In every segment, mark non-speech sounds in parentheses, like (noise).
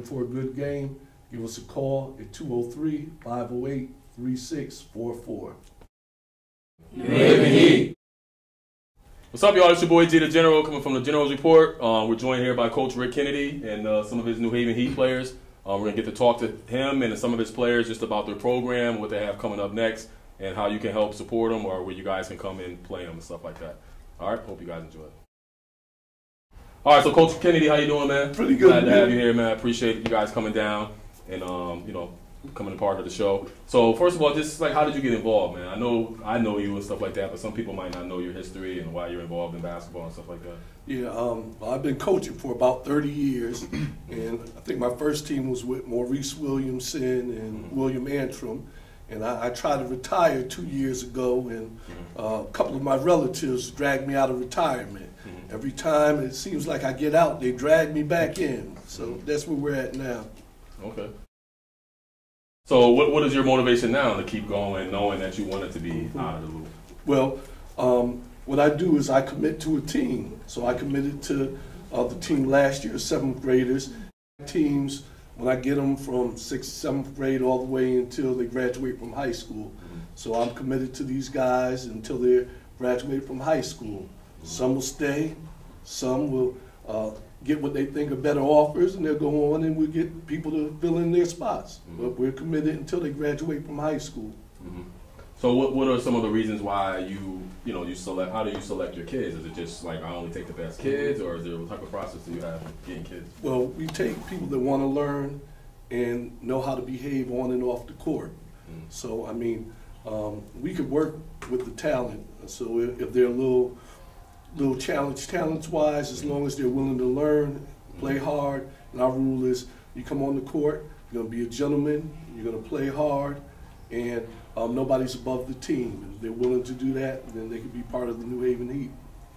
looking for a good game, give us a call at 203 508 3644. New Haven Heat. What's up, y'all? It's your boy the General coming from the General's Report. Uh, we're joined here by Coach Rick Kennedy and uh, some of his New Haven Heat players. Uh, we're gonna get to talk to him and some of his players just about their program, what they have coming up next, and how you can help support them, or where you guys can come and play them and stuff like that. All right, hope you guys enjoy it. All right, so Coach Kennedy, how you doing, man? Pretty good, Glad to have you here, man. Appreciate you guys coming down and um, you know coming a part of the show. So first of all, just like how did you get involved, man? I know I know you and stuff like that, but some people might not know your history and why you're involved in basketball and stuff like that. Yeah, um, I've been coaching for about 30 years, (clears throat) and I think my first team was with Maurice Williamson and William Antrim. And I, I tried to retire two years ago, and uh, a couple of my relatives dragged me out of retirement. Every time it seems like I get out, they drag me back in. So that's where we're at now. Okay. So what what is your motivation now to keep going, knowing that you wanted to be out of the loop? Well, um, what I do is I commit to a team. So I committed to uh, the team last year, seventh graders. Teams, when I get them from sixth, seventh grade all the way until they graduate from high school. So I'm committed to these guys until they graduate from high school. Some will stay, some will uh, get what they think are better offers, and they'll go on and we'll get people to fill in their spots. But we're committed until they graduate from high school. So what what are some of the reasons why you you know you select? How do you select your kids? Is it just like I only take the best kids, or is there what type of process do you have getting kids? Well, we take people that want to learn and know how to behave on and off the court. So, I mean, um, we could work with the talent. So if, if they're a little, little challenge talents-wise, as long as they're willing to learn, play hard, and our rule is, you come on the court, you're gonna be a gentleman, you're gonna play hard, and um, nobody's above the team. If they're willing to do that, then they could be part of the New Haven Heat.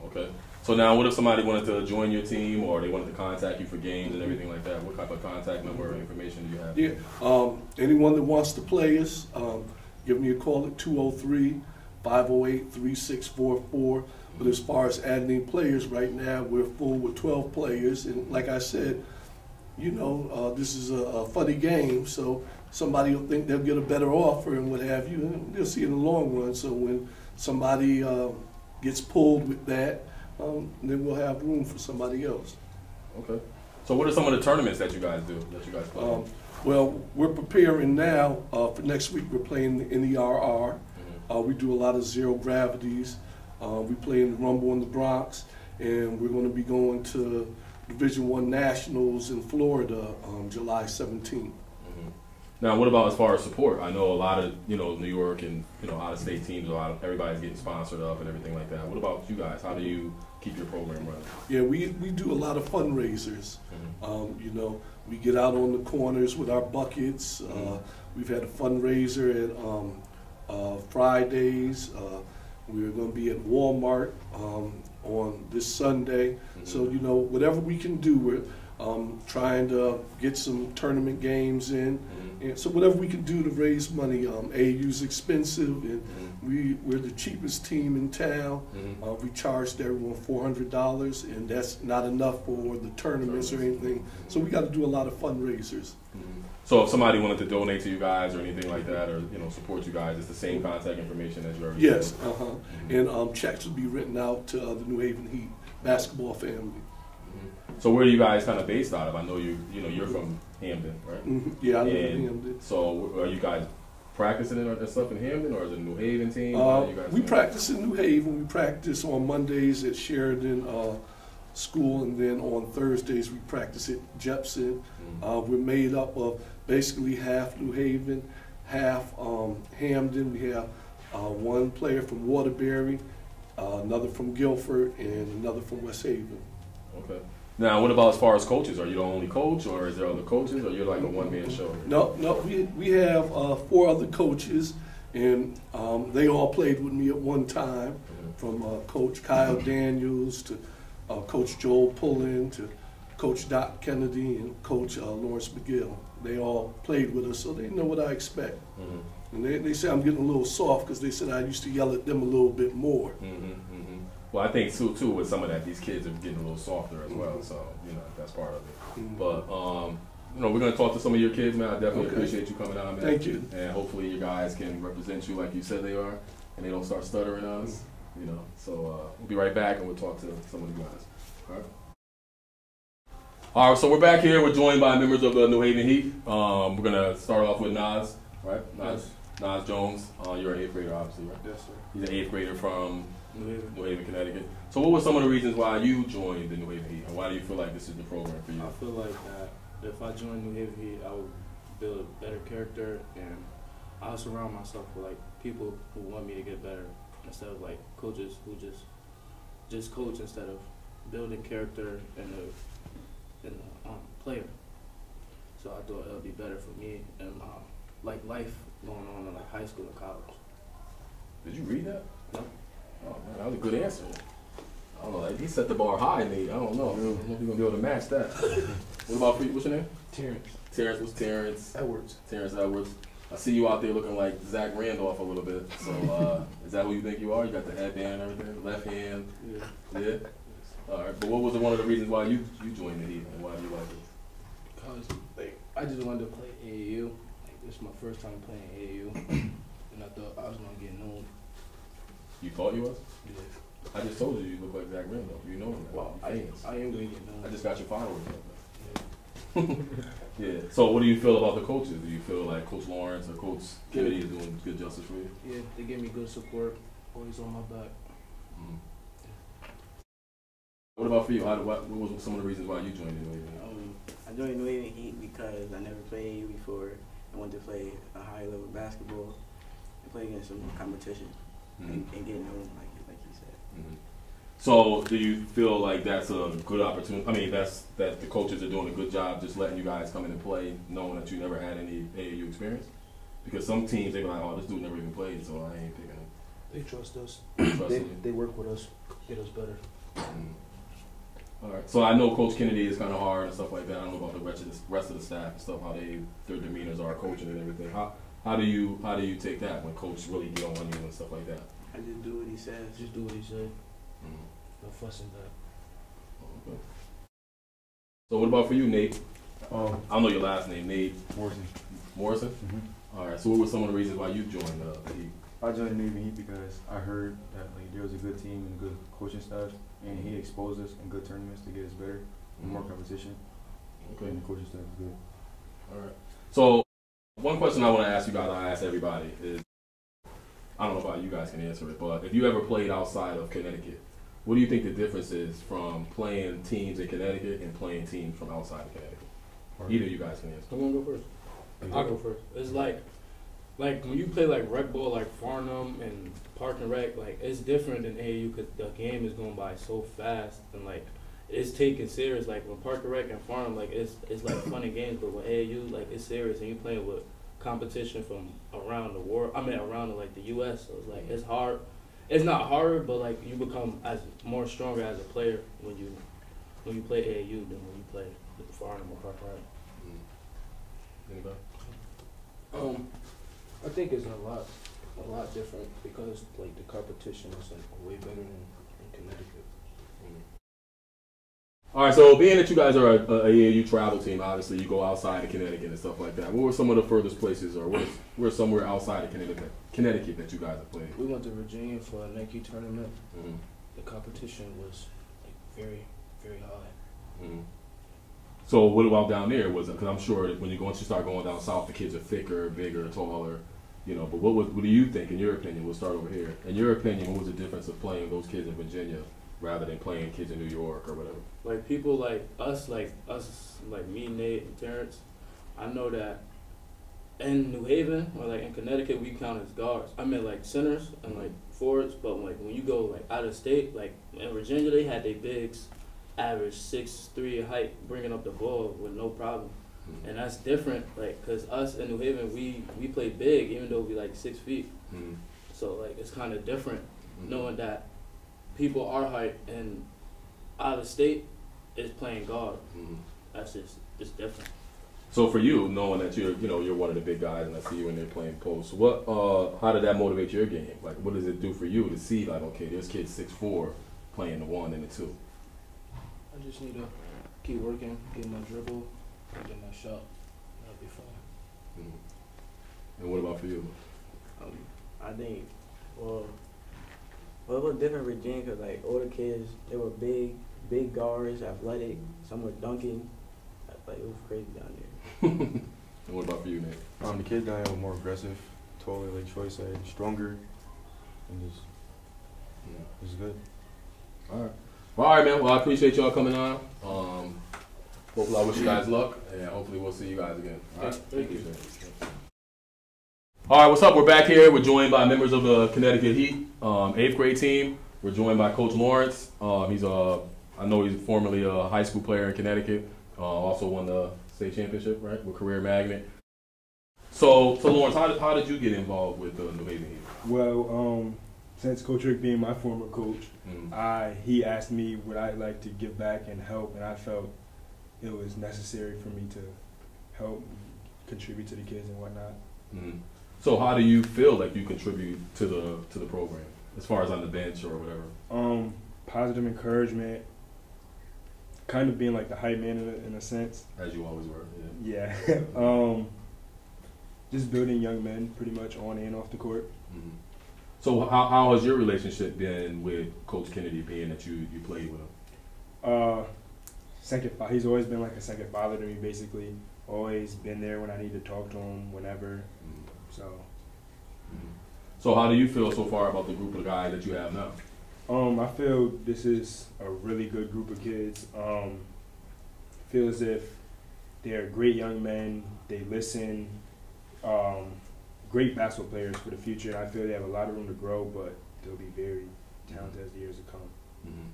Okay. So now, what if somebody wanted to join your team, or they wanted to contact you for games and everything like that? What type of contact number or information do you have? Yeah, um, anyone that wants to play us, um, give me a call at 203 508 3644. But as far as adding players, right now we're full with 12 players. And like I said, you know, uh, this is a, a funny game, so somebody will think they'll get a better offer and what have you. And they'll see it in the long run. So when somebody uh, gets pulled with that, um, then we'll have room for somebody else. Okay. So what are some of the tournaments that you guys do? That you guys play? Um, well, we're preparing now uh, for next week. We're playing in the RR. Uh, we do a lot of zero gravities. Uh, we play in the Rumble in the Bronx, and we're going to be going to Division One Nationals in Florida um, July 17th. Now, what about as far as support? I know a lot of you know New York and you know out of state teams. A lot of everybody's getting sponsored up and everything like that. What about you guys? How do you keep your program running? Yeah, we, we do a lot of fundraisers. Um, you know, we get out on the corners with our buckets. Uh, we've had a fundraiser at um, uh, Fridays. Uh, we're going to be at Walmart um, on this Sunday. So, you know, whatever we can do, we're um, trying to get some tournament games in. And so, whatever we can do to raise money. Um, AU's expensive, and we, we're the cheapest team in town. Uh, we charged everyone $400, and that's not enough for the tournaments or anything. So, we got to do a lot of fundraisers. So if somebody wanted to donate to you guys or anything like that, or you know support you guys, it's the same contact information as yours. Yes, uh-huh. And um, checks will be written out to uh, the New Haven Heat basketball family. So where are you guys kind of based out of? I know you you know you're from Hamden, right? Mhm. Yeah, I live in Hamden. so are you guys practicing and stuff in Hamden, or is it a New Haven team? Uh, do you guys we practice in New Haven. We practice on Mondays at Sheridan uh, School, and then on Thursdays we practice at Jepson. Uh, we're made up of basically half New Haven, half um, Hamden. We have uh, one player from Waterbury, uh, another from Guilford, and another from West Haven. Okay. Now, what about as far as coaches? Are you the only coach, or is there other coaches, or you're like a one man show? No, no, we, we have uh, four other coaches, and um, they all played with me at one time, from uh, Coach Kyle Daniels to uh, Coach Joel Pullen to Coach Doc Kennedy and Coach uh, Lawrence McGill. They all played with us, so they know what I expect. And they, they say I'm getting a little soft because they said I used to yell at them a little bit more. Mm-hmm, mm-hmm. Well, I think too, too with some of that, these kids are getting a little softer as well. So you know that's part of it. Mhm. But um, you know, we're gonna talk to some of your kids, man. I definitely Okay. appreciate you coming on, man. Thank you. And hopefully your guys can represent you like you said they are, and they don't start stuttering on us. You know. So uh, we'll be right back, and we'll talk to some of the guys. All right. All right. So we're back here. We're joined by members of the New Haven Heat. Um, we're gonna start off with Nas, right? Nas, Nas Jones. Uh, you're an eighth grader, obviously, right? Yes, sir. He's an eighth grader from New Haven. New Haven, Connecticut. So, what were some of the reasons why you joined the New Haven Heat, and why do you feel like this is the program for you? I feel like that if I joined New Haven Heat, I would build a better character, and I'll surround myself with like people who want me to get better instead of like coaches who just just coach instead of building character and a in a um, player. So I thought it would be better for me and my like life going on in like high school and college. Did you read that? No. Oh man, that was a good answer. I don't know. Like, he set the bar high, Nate. I don't know. I don't know if you're gonna be able to match that. (laughs) what about for you? What's your name? Terrence Terrence. What's Terrence? Edwards. Terrence Edwards. I see you out there looking like Zach Randolph a little bit. So, (laughs) uh, is that who you think you are? You got the headband and everything, left hand. Yeah. Yeah. All right. But what was one of the reasons why you you joined the Heat, and why do you like it? Cause like I just wanted to play AAU. Like this is my first time playing AAU, (coughs) and I thought I was gonna get known. You thought you was? Yeah. I just told you you look like Zach Randolph. You know him. Well. I, You famous. I am gonna get known. I just got your followers. up Yeah. Yeah. So what do you feel about the coaches? Do you feel like Coach Lawrence or Coach Kennedy is doing good justice for you? yeah, they give me good support. Always on my back. Mhm. What about for you? How, what, what was some of the reasons why you joined the New Um, I joined New Haven Heat because I never played before. I wanted to play a high level basketball and play against some competition and, and get known, like like you said. Mhm. So do you feel like that's a good opportunity? I mean, that's that the coaches are doing a good job just letting you guys come in and play, knowing that you never had any AAU experience. Because some teams they be like, oh, this dude never even played, so I ain't picking him. They trust us. (clears throat) Trust they, him. they work with us, get us better. Mm. All right. So I know Coach Kennedy is kind of hard and stuff like that. I don't know about the rest of the rest of the staff and stuff, how they their demeanors are coaching and everything. How how do you how do you take that when Coach really get on you and stuff like that? I just do what he says. Just do what he says. Mm. No fussing back. Okay. So what about for you, Nate? Um, I don't know your last name, Nate Morrison. Morrison. Mm-hmm. All right. So what were some of the reasons why you joined uh, the Heat? I joined the Navy Heat because I heard that like there was a good team and good coaching staff, and he exposed us in good tournaments to get us better, and more competition, Okay. and the coaching staff is good. All right. So one question I want to ask you guys, I ask everybody is, I don't know if you guys can answer it, but if you ever played outside of Connecticut, what do you think the difference is from playing teams in Connecticut and playing teams from outside of Connecticut? Either you guys can answer. I'm gonna go first. I'll go first. It's like, like when you play like rec ball, like Farnam and Park and Rec, like it's different than AAU because the game is going by so fast and like it's taken serious. Like when Park and Rec and Farnam, like it's it's like fun and games, but with AAU, like it's serious and you're playing with competition from around the world. I mean, around the, like the U.S. So it's like it's hard. It's not harder, but like you become as more stronger as a player when you when you play AAU than when you play with Farnam or Park and Rec. Anybody? Um, I think it's a lot, a lot different because like the competition is like way better than in Connecticut. All right, so being that you guys are a, a AAU travel team, obviously you go outside of Connecticut and stuff like that. What were some of the furthest places, or where's where somewhere outside of Connecticut, Connecticut that you guys have played? We went to Virginia for a Nike tournament. Mm-hmm. The competition was like very, very high. Mhm. So what about down there? Was because I'm sure that when you once you start going down south, the kids are thicker, bigger, taller, you know. But what was, what do you think, in your opinion? We'll start over here. In your opinion, what was the difference of playing those kids in Virginia rather than playing kids in New York or whatever? like people like us, like us, like me, Nate, and Terrence, I know that in New Haven or like in Connecticut, we count as guards. I mean, like centers and like forwards. But like when you go like out of state, like in Virginia, they had their bigs average six three height, bringing up the ball with no problem. And that's different, like, cause us in New Haven, we we play big, even though we like six feet. Mhm. So like it's kind of different Mhm. knowing that people are height and out of state is playing guard. Mhm. That's just it's different. So for you, knowing that you're you know you're one of the big guys, and I see you in there playing post, what uh how did that motivate your game? Like, what does it do for you to see like, okay, this kid's six four, playing the one and the two? I just need to keep working, get my dribble, get my shot. That'll be fine. And what about for you? Um, I think, well, well, it was different Virginia because like older kids, they were big, big guards, athletic. Some were dunking. Like it was crazy down there. (laughs) And what about for you, Nick? Um, the kids down here were more aggressive, taller, like Troy said, stronger, and just it was good. All right. Well, all right, man. Well, I appreciate y'all coming on. Um, hopefully, I wish you guys luck, and hopefully, we'll see you guys again. All right. Thank you. All right, what's up? We're back here. We're joined by members of the Connecticut Heat, um, eighth grade team. We're joined by Coach Lawrence. Um, he's a, I know he's formerly a high school player in Connecticut. Uh, also won the state championship, right, with Career Magnet. So, so Lawrence, how did, how did you get involved with the New Haven Heat? Well, um, since Coach Rick being my former coach, Mm. I he asked me would I like to give back and help, and I felt it was necessary for me to help contribute to the kids and whatnot. Mm. So, how do you feel like you contribute to the to the program, as far as on the bench or whatever? Um, positive encouragement, kind of being like the hype man in a, in a sense. As you always were. Yeah. Yeah. (laughs) um, just building young men pretty much on and off the court. Mhm. So, how, how has your relationship been with Coach Kennedy, being that you you played with him? Uh, second, he's always been like a second father to me. Basically, always been there when I need to talk to him, whenever. Mm. So. So, how do you feel so far about the group of guys that you have now? um, I feel this is a really good group of kids. Um, feel as if they're great young men. They listen. Um, great basketball players for the future. I feel they have a lot of room to grow, but they'll be very talented as the years to come. Mhm.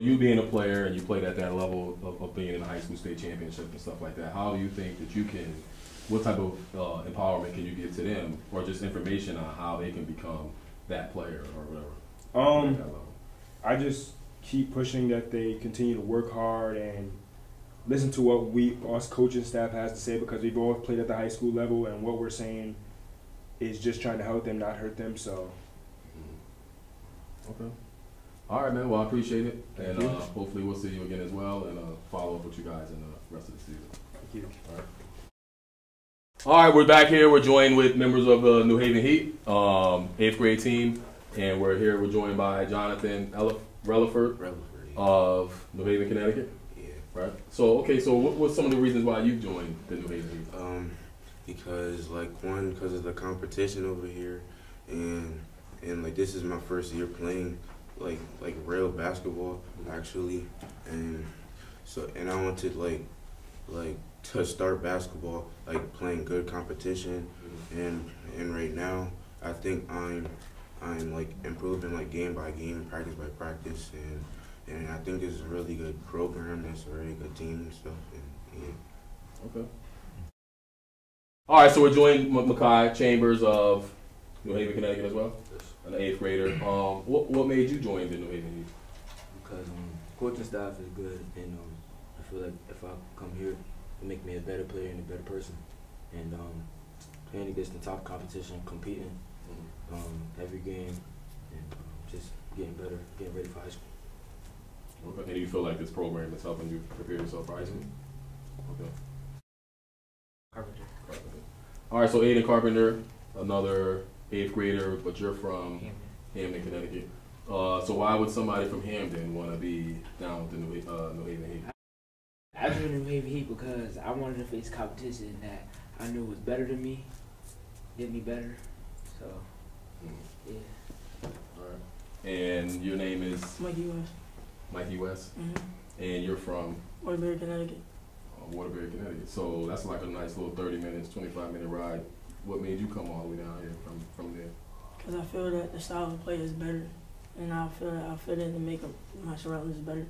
You being a player and you played at that level of, of being in a high school state championship and stuff like that, how do you think that you can, what type of uh, empowerment can you give to them, or just information on how they can become that player or whatever? Um. I just keep pushing that they continue to work hard and listen to what we, us coaching staff, has to say because we've all played at the high school level, and what we're saying is just trying to help them, not hurt them. So, Mhm. Okay. All right, man. Well, I appreciate it, Thank and uh, hopefully we'll see you again as well, and uh, follow up with you guys in the rest of the season. thank you. All right, we're back here. We're joined with members of the New Haven Heat, um, eighth grade team, and we're here. We're joined by Jonathan Ellif- Relaford of New Haven, Connecticut. Yeah, Right. So, okay. So, what what's some of the reasons why you joined the New Haven Heat? um, because like one, because of the competition over here, and and like this is my first year playing like like real basketball actually, and so and I wanted like like to start basketball like playing good competition, and and right now I think I'm I'm like improving like game by game, and practice by practice, and and I think it's a really good program. It's a really good team and stuff, and yeah. Okay. All right. So we're joined with Makai Chambers of New Haven, Connecticut, as well, an eighth grader. Um, what what made you join the New Haven Heat? because um, coaching staff is good, and um, I feel like if I come here, it make me a better player and a better person. And um, playing against the top competition, competing um, every game, and um, just getting better, getting ready for high school. Okay. And you feel like this program is helping you prepare yourself for high school? Okay. Carpenter. Carpenter. All right, so Aiden Carpenter, another eighth grader, but you're from Hamden, Connecticut. Uh, so why would somebody from Hamden want to be down with the New, uh, New Haven Heat? I joined the Navy Heat because I wanted to face competition that I knew was better than me, did me better. So, Mhm. yeah. All right. And your name is Mikey West. Mikey West, Mm-hmm. and you're from Waterbury, Connecticut. uh, Waterbury, Connecticut. So that's like a nice little 30 minutes, 25 minute ride. What made you come all the way down here from, from there? Because I feel that the style of play is better. And I feel that I fit in to make my surroundings better.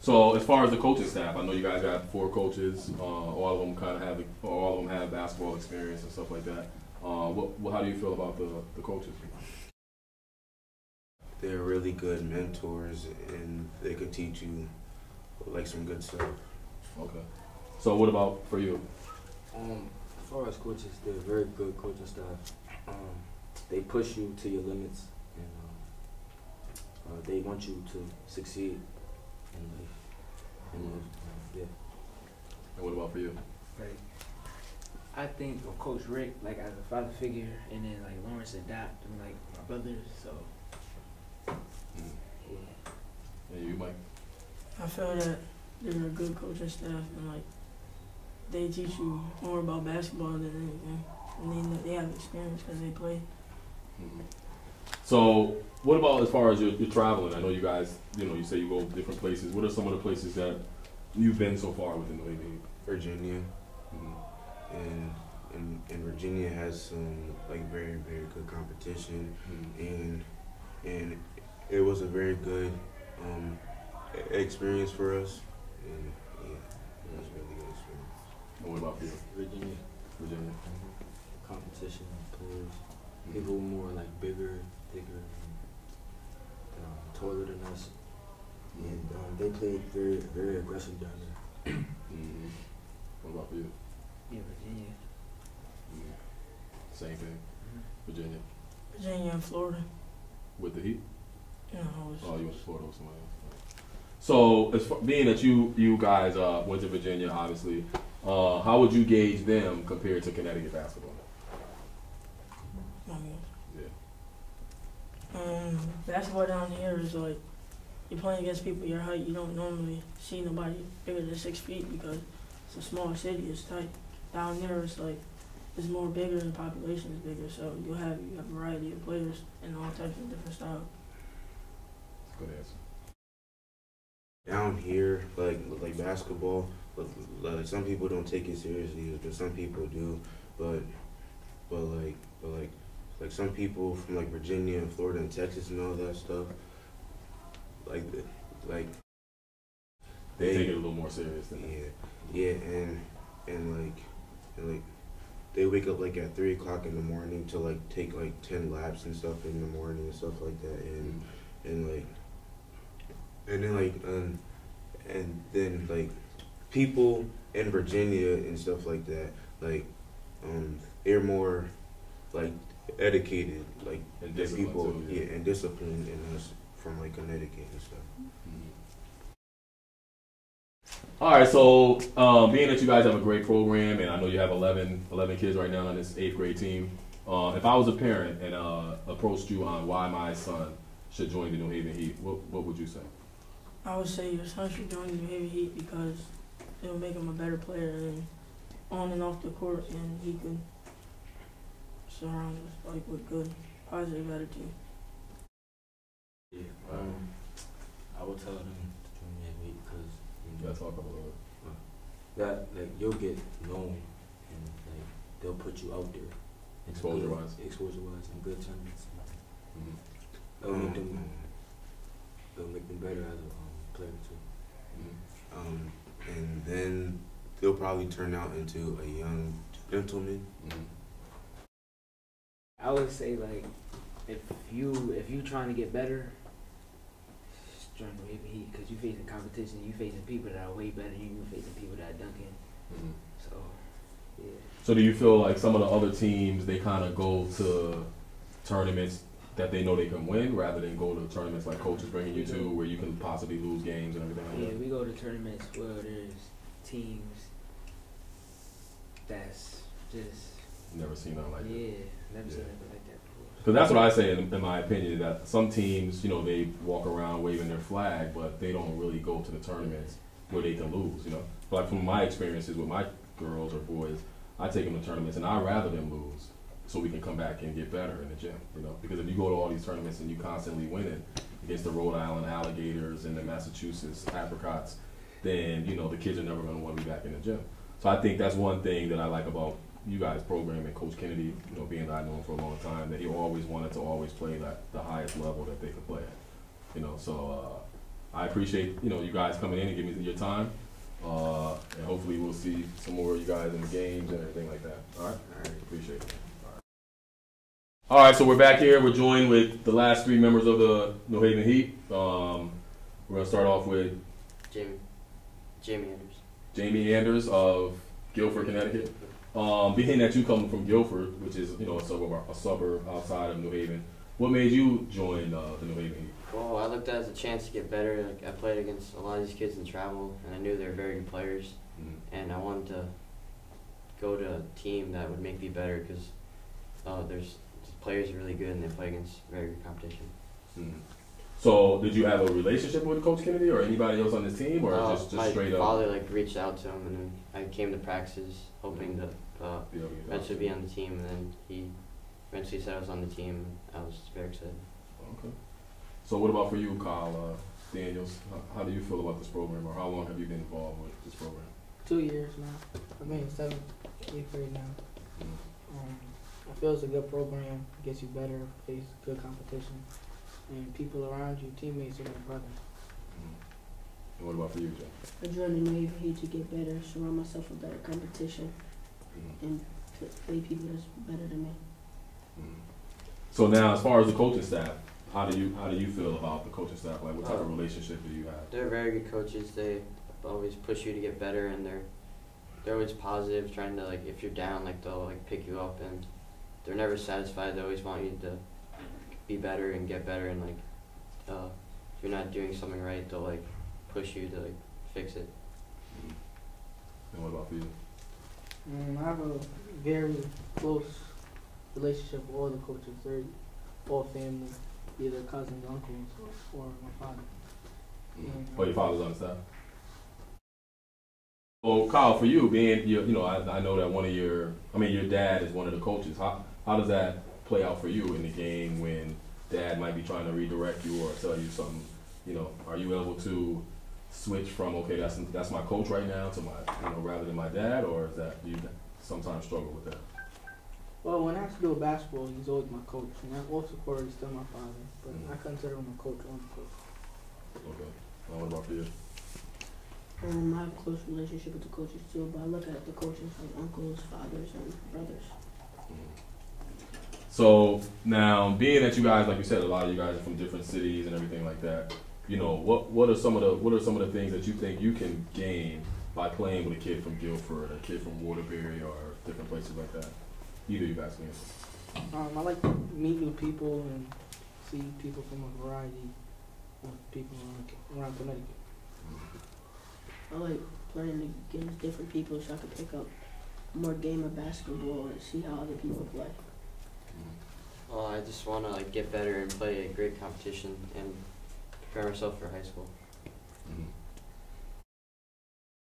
Okay. So as far as the coaching staff, I know you guys got four coaches. Uh, all of them kind of have, all of them have basketball experience and stuff like that. Uh, what, what, how do you feel about the, the coaches? they're really good mentors and they could teach you like some good stuff. Okay. So what about for you? Um, as far as coaches, they're very good coaching staff. Um, they push you to your limits, and um, uh, they want you to succeed in life. And, yeah. And what about for you? Like, I think of Coach Rick, like as a father figure, and then like Lawrence and Dot, and like my brothers. So, yeah. And you, Mike? I feel that they're a good coaching staff and like they teach you more about basketball than anything. And they know, they have experience because they play. Mhm. So, what about as far as your, your traveling? I know you guys, you know, you say you go different places. What are some of the places that you've been so far within the Navy? Virginia, Mhm. and and and Virginia has some like very very good competition, Mhm. and and it was a very good um, experience for us, and yeah, it was a really good experience. And what about for you? Virginia. Virginia? Competition, players, people more like bigger, thicker, and, um, taller than us. And um, they played very, very aggressive down there. hmm What about for you? Yeah, Virginia. Mhm. Same thing. Virginia. Virginia and Florida. With the Heat? You know, it was, Oh, you went to Florida with somebody else. So, as far, being that you you guys uh, went to Virginia, obviously, uh, how would you gauge them compared to Connecticut basketball? I mean, Yeah. Um, basketball down here is like you're playing against people your height. You don't normally see nobody bigger than six feet because it's a small city. It's tight. Down there, it's like it's more bigger and the population is bigger. So you have you have a variety of players and all types of different styles. Good answer. Down here, like like basketball, like, like some people don't take it seriously, but some people do. But but like but like like some people from like Virginia and Florida and Texas and all that stuff, like like They take it a little more serious than that. yeah yeah and and like and like they wake up like at three o'clock in the morning to like take like ten laps and stuff in the morning and stuff like that and and like and then like um and then like people in Virginia and stuff like that like um they're more like educated like And the people too, yeah. yeah and disciplined in us from like Connecticut and stuff. All right, so um, being that you guys have a great program, and I know you have 11, 11 kids right now on this eighth grade team, uh, if I was a parent and uh, approached you on why my son should join the New Haven Heat, what, what would you say? I would say your son should join the New Haven Heat because it'll make him a better player and on and off the court, and he can surround us like with good, positive attitude. Yeah. Um, I would tell them to join that week because You you know, gotta talk a little that like you'll get known and like they'll put you out there. in Exposure good- wise. Exposure wise and good tournaments. Mhm. It'll make Um, them it'll make them better as a um, player too. Mhm. Um, and then they'll probably turn out into a young gentleman. Mhm. I would say like, if you if you trying to get better, just join the Raven Heat because you facing competition. You facing people that are way better than you. You facing people that are dunking. Mhm. So, yeah. So do you feel like some of the other teams they kind of go to tournaments that they know they can win rather than go to tournaments like coach is bringing you to where you can possibly lose games and everything like Yeah, that? we go to tournaments where there's teams that's just Never seen nothing like that. yeah, never seen Yeah. anything like that before. Because that's what I say, in, in my opinion, that some teams, you know, they walk around waving their flag, but they don't really go to the tournaments where they can lose, you know. But like from my experiences with my girls or boys, I take them to tournaments, and I'd rather them lose so we can come back and get better in the gym, you know. Because if you go to all these tournaments and you constantly winning against the Rhode Island Alligators and the Massachusetts Apricots, then, you know, the kids are never going to want to be back in the gym. So I think that's one thing that I like about you guys' program and Coach Kennedy, you know, being that I know him for a long time, that he always wanted to always play at the highest level that they could play at. You know, so uh, I appreciate you know you guys coming in and giving me your time, uh, and hopefully we'll see some more of you guys in the games and everything like that. All right, all right, appreciate it. All right. All right, so we're back here. We're joined with the last three members of the New Haven Heat. Um, we're gonna start off with Jamie. Jamie Anders. Jamie Anders of Guilford, Connecticut. Um, being that you come from Guilford, which is you know a suburb a suburb outside of New Haven, What made you join uh, the New Haven Heat? Well, I looked at it as a chance to get better. Like I played against a lot of these kids in travel, and I knew they were very good players, Mhm. and I wanted to go to a team that would make me better because uh, there's players are really good and they play against very good competition. Mhm. So, did you have a relationship with Coach Kennedy or anybody else on this team, or Uh, just, just my straight up? father like reached out to him, and then I came to practices hoping to uh, be able to get out? eventually be on the team, and then he eventually said I was on the team. and I was very excited. Okay. So, what about for you, Kyle uh, Daniels? How, how do you feel about this program, or how long have you been involved with this program? two years now. I mean, seventh, eighth grade now. Um, I feel it's a good program. Gets you better, face good competition, and people around you, teammates, and my brother. Mm-hmm. And what about for you, Jay? I joined the New Haven Heat to get better, surround myself with better competition, mm-hmm. and to play people that's better than me. Mm-hmm. So now, as far as the coaching staff, how do you how do you feel about the coaching staff? Like, what type of Uh, relationship do you have? They're very good coaches. They always push you to get better, and they're they're always positive, trying to like if you're down, like they'll like pick you up, and they're never satisfied. They always want you to be better and get better, and like uh, if you're not doing something right, they'll like push you to like fix it. And what about for you? Um, I have a very close relationship with all the coaches. They're all family, either cousins, uncles, or, or my father. And, Oh, your father's on the staff. Well, Kyle, for you being, you, you know, I, I know that one of your, I mean, your dad is one of the coaches. How how does that play out for you in the game when dad might be trying to redirect you or tell you something? You know, are you able to switch from okay, that's that's my coach right now to my, you know, rather than my dad, or is that do you sometimes struggle with that? Well, when I have to do with basketball, he's always my coach, and that off the court, he's still my father. But Mhm. I consider him a coach on the court. Okay. And what about for you? Um, I have a close relationship with the coaches too, but I look at the coaches like uncles, fathers, and brothers. So now, being that you guys, like you said, a lot of you guys are from different cities and everything like that. You know, what what are some of the what are some of the things that you think you can gain by playing with a kid from Guilford, a kid from Waterbury, or different places like that? Either you guys can. answer. Um, I like to meet new people and see people from a variety of people around, around Connecticut. I like playing against different people so I can pick up more game of basketball and see how other people play. Well, I just want to like get better and play a great competition and prepare myself for high school.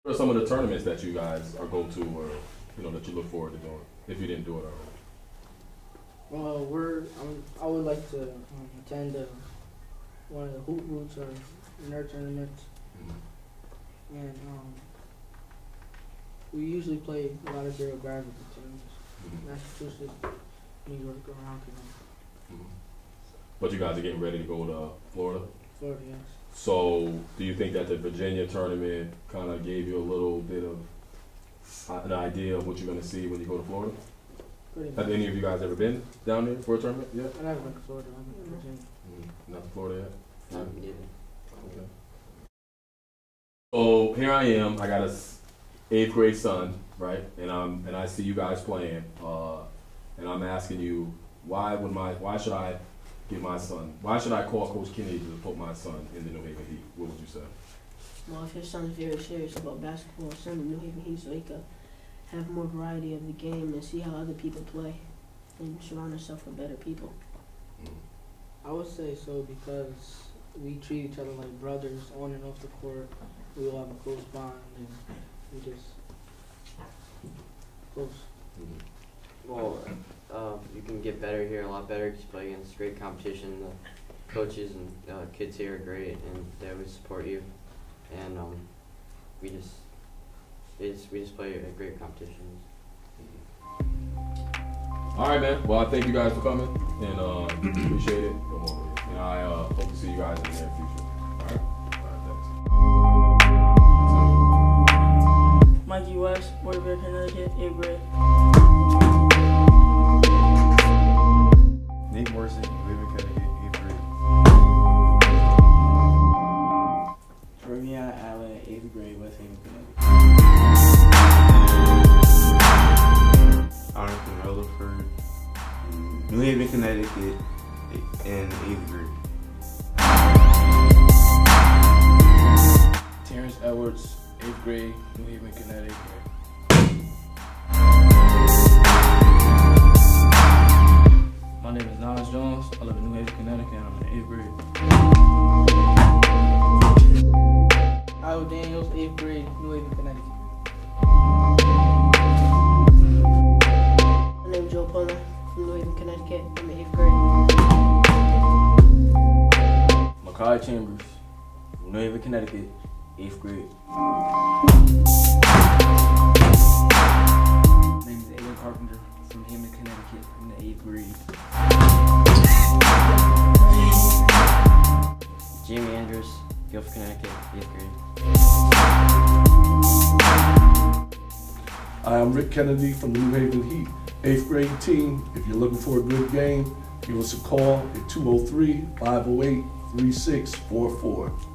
What are some of the tournaments that you guys are go to, or you know that you look forward to doing if you didn't do it already? Well, we're um, I would like to um, attend uh, one of the Hoop Group or nerd tournaments, and um, we usually play a lot of zero gravity tournaments, Massachusetts, New York, around Connecticut, But you guys are getting ready to go to Florida. Florida. Yes. So, do you think that the Virginia tournament kind of gave you a little bit of an idea of what you're going to see when you go to Florida? Pretty Have any of you guys ever been down there for a tournament yet? I've never been to Florida. I've been to Virginia. Not to Florida yet? Not yet. Okay. So here I am. I got a eighth grade son, right? And I'm and I see you guys playing, uh, and I'm asking you, why would my why should I get my son? Why should I call Coach Kennedy to put my son in the New Haven Heat? What would you say? Well, if your son's very serious about basketball, send him to New Haven Heat so he could have more variety of the game and see how other people play and surround himself with better people. I would say so because we treat each other like brothers on and off the court. We all have a close bond and we just close. Well, uh, you can get better here, a lot better because you play against great competition. The coaches and uh, kids here are great, and they always support you. And um, we just, we just, we just play a great competition. All right, man. Well, I thank you guys for coming, and uh, (clears throat) appreciate it. Come over here. And I uh, hope to see you guys in the near future. All right. All right. Thanks. Mikey West, Waterbury, Connecticut, eighth grade. Nate Morrison, you live in Connecticut, eighth grade. Riviana Allen, eighth grade, West Haven, Connecticut. I'm Rutherford, New Haven, Connecticut, in eighth grade. Terrence Edwards, eighth grade, New Haven, Connecticut. Nas Jones. I live in New Haven, Connecticut, and I'm in eighth grade. Kyle Daniels, eighth grade, New Haven, Connecticut. My name is Joe Puller from New Haven, Connecticut. I'm in eighth grade. Makai Chambers, New Haven, Connecticut, eighth grade. My name is Aiden Carpenter from Hamden, Connecticut, in the eighth grade. Jamie Andrews, Guilford, Connecticut, eighth grade. I'm Rick Kennedy from the New Haven Heat, eighth grade team. If you're looking for a good game, give us a call at 203 508 3644.